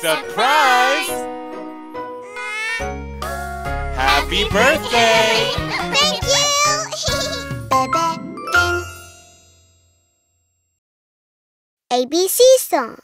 Surprise! Happy birthday! Thank you! ABC song.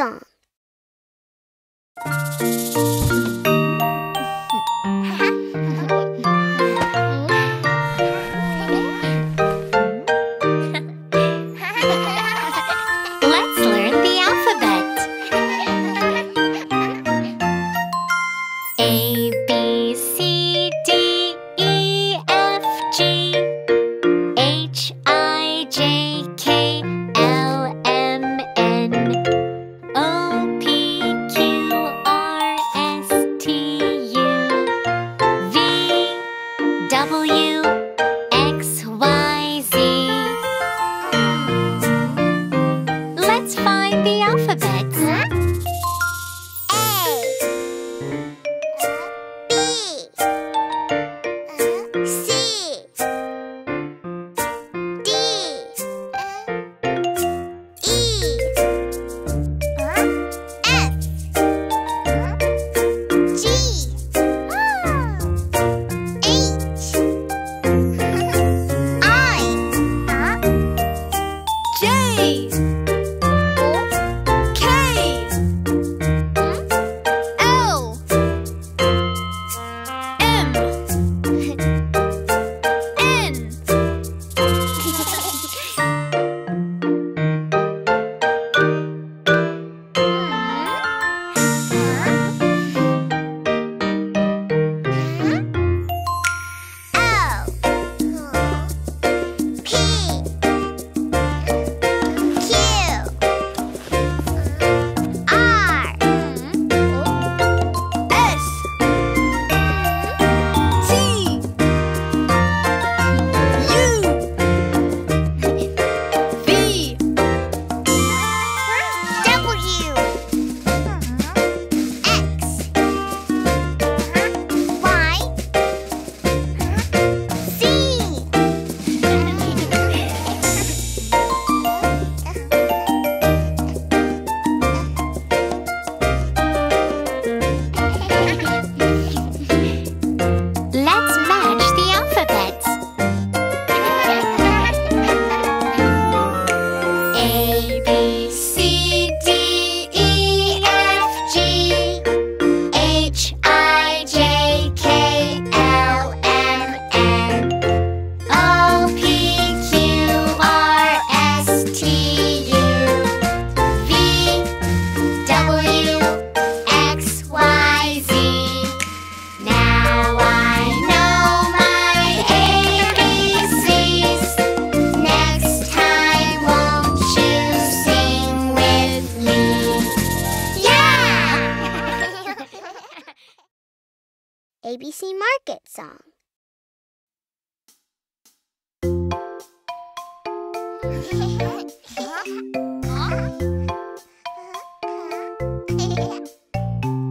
Song.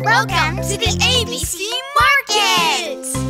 Welcome to the ABC Market!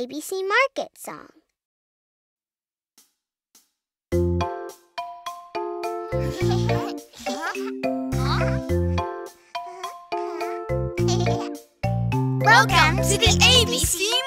ABC Market Song. Welcome to the ABC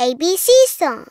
ABC song.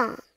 ABC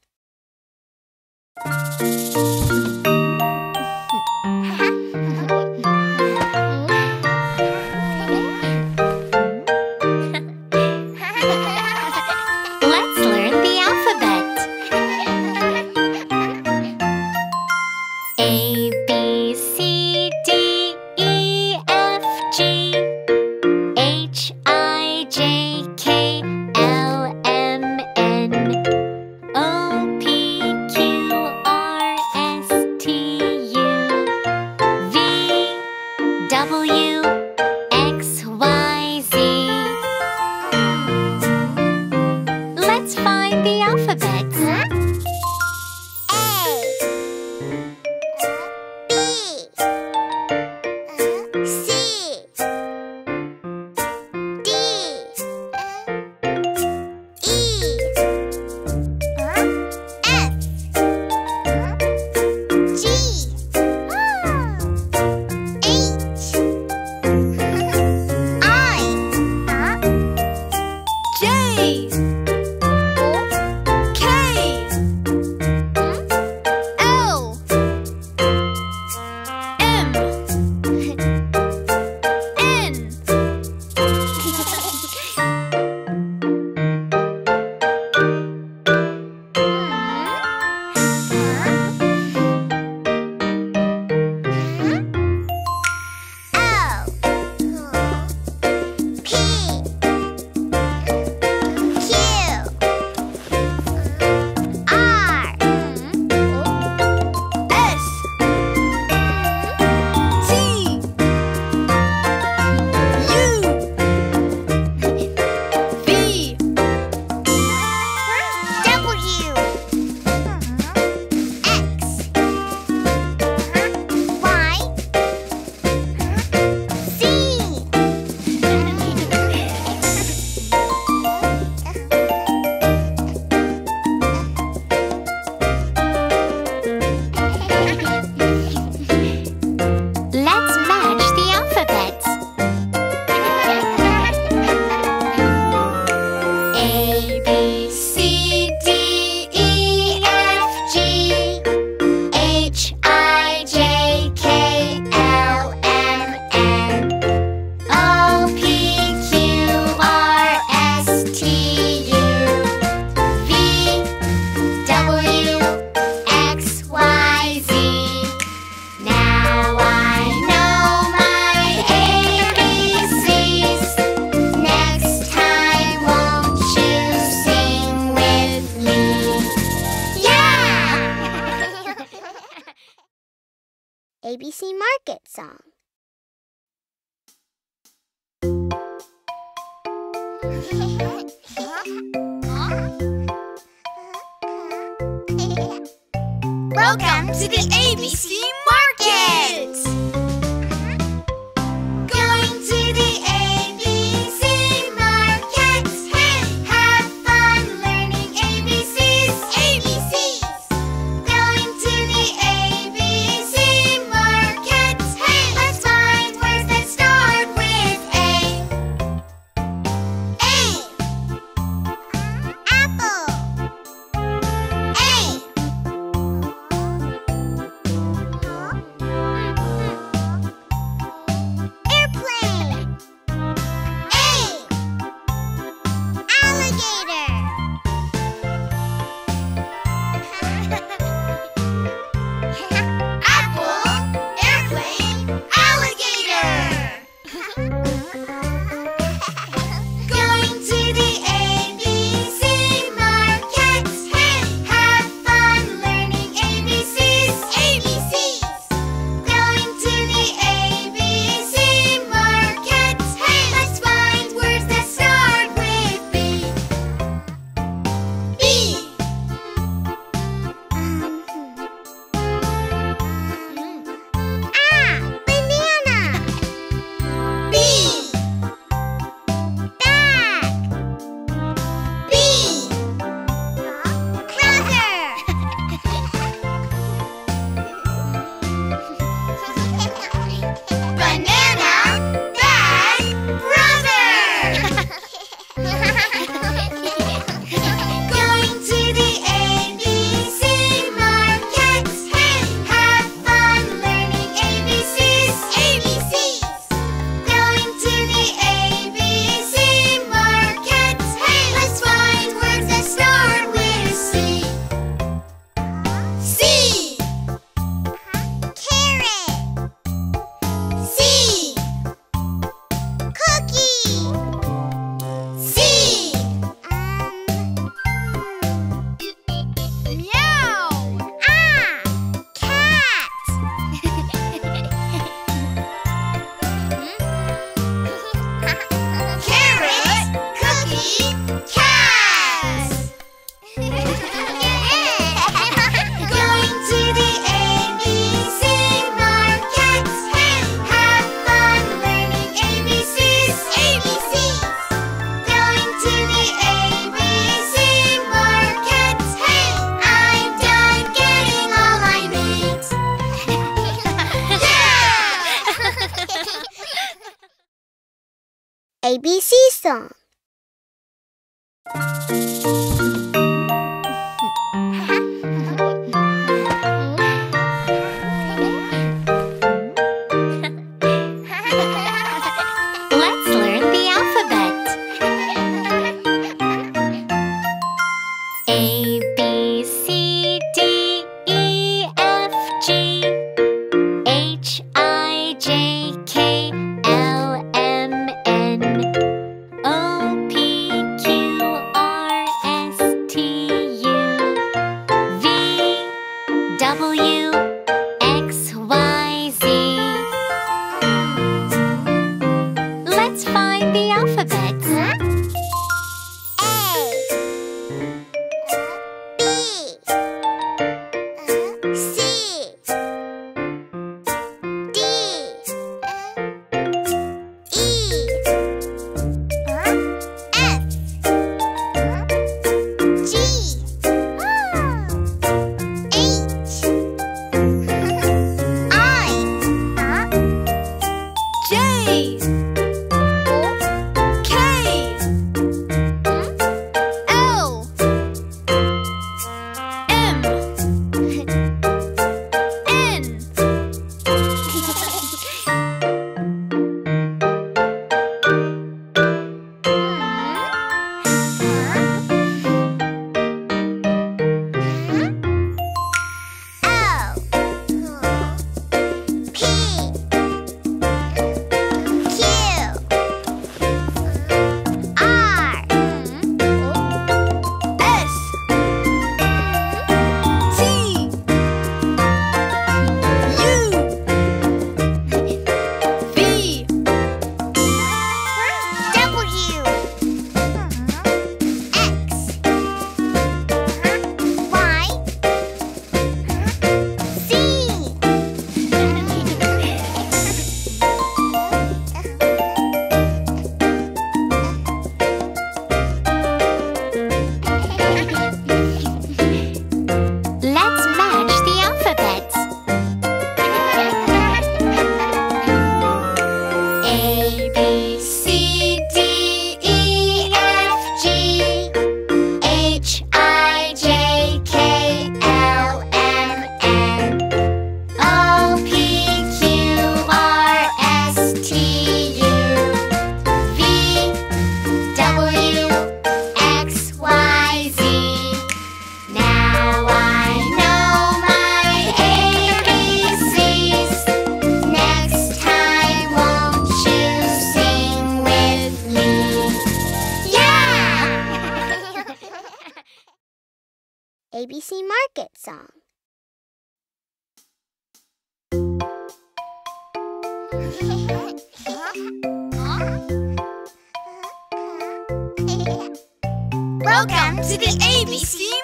Welcome to the ABC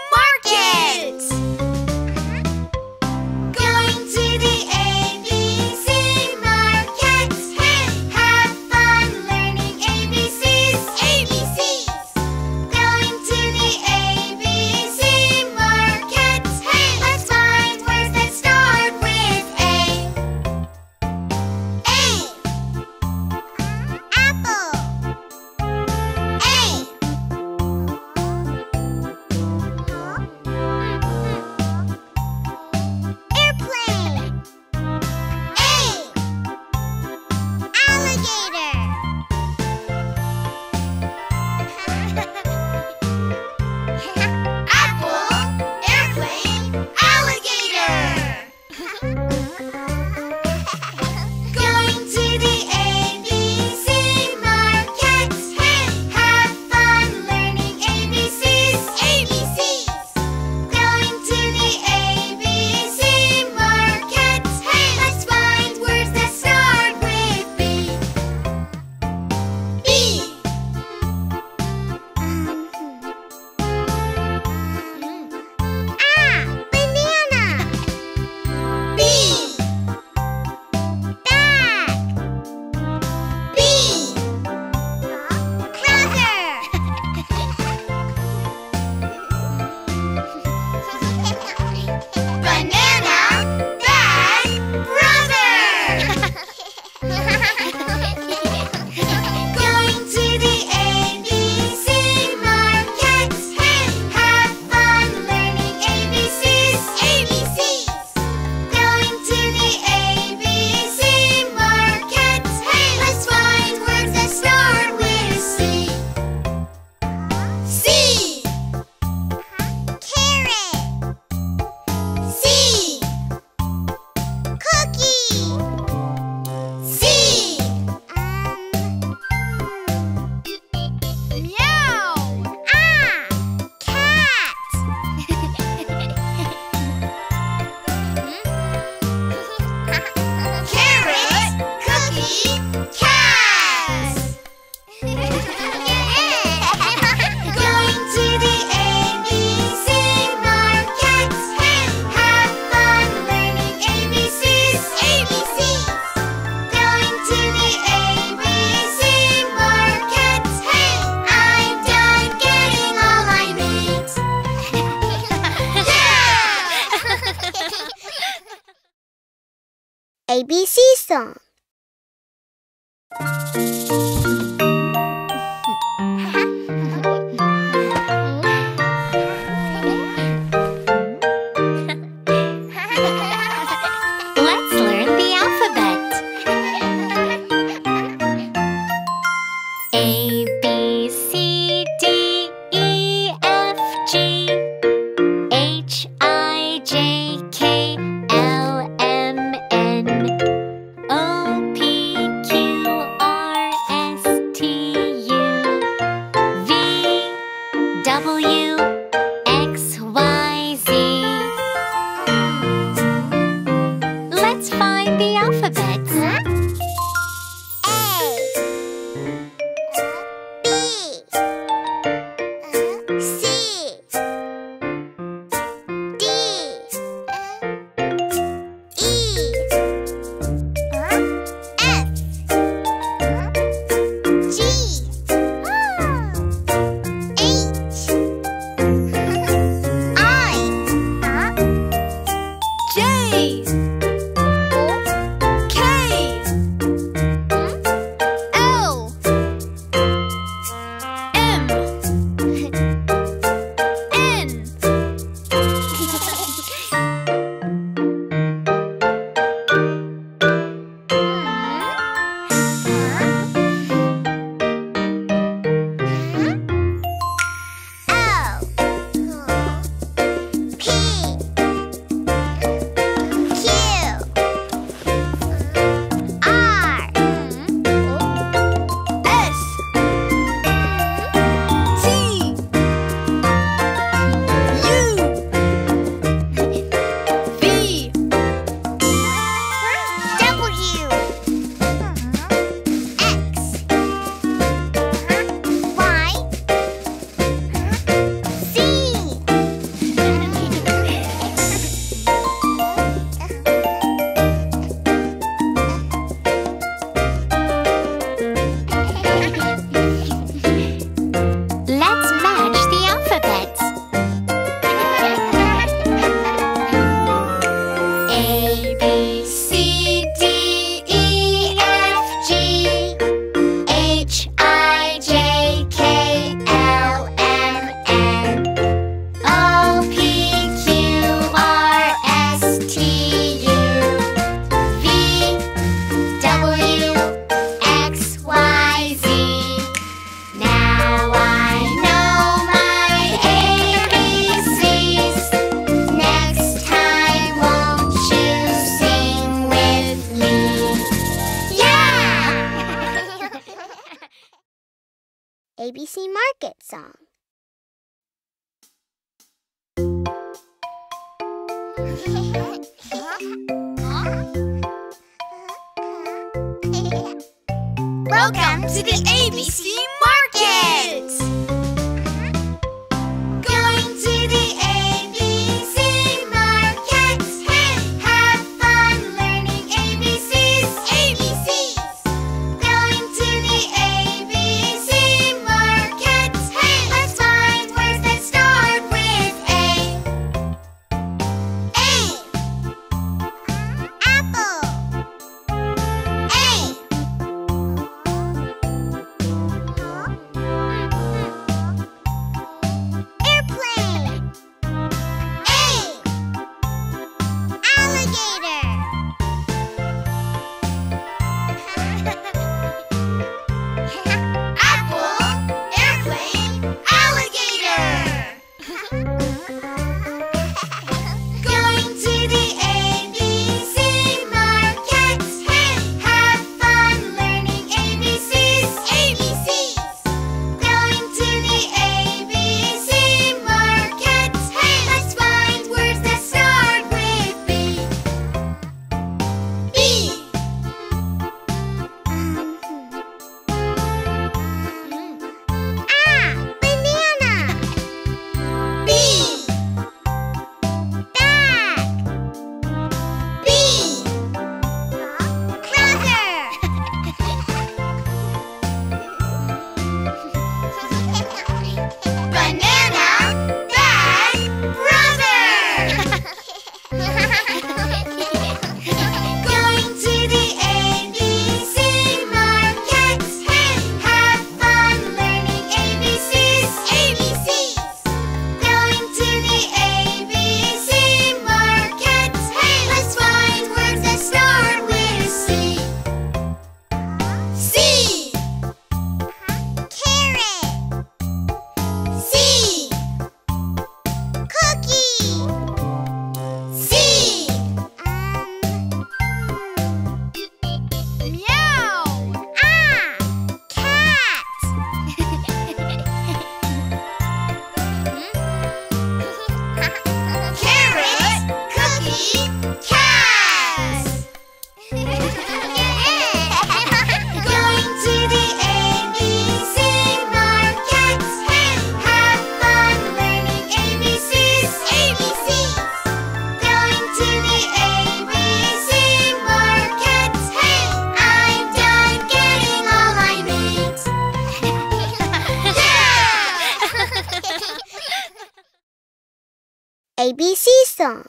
ABC